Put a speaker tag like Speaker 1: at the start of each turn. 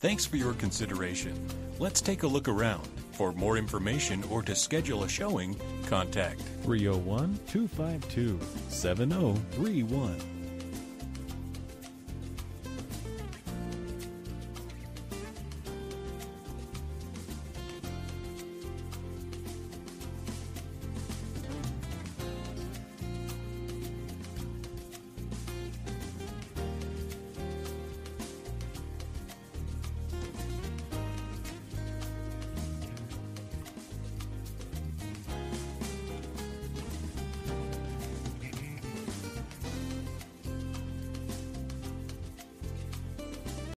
Speaker 1: Thanks for your consideration. Let's take a look around. For more information or to schedule a showing, contact
Speaker 2: 301 252 7031.